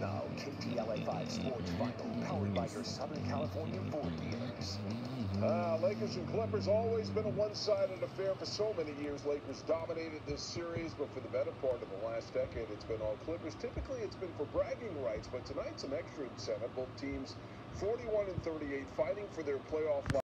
now, KTLA 5 Sports Final, powered by your Southern California Ford dealers. Uh, Lakers and Clippers always been a one-sided affair for so many years. Lakers dominated this series, but for the better part of the last decade, it's been all Clippers. Typically, it's been for bragging rights, but tonight some extra incentive. Both teams 41 and 38 fighting for their playoff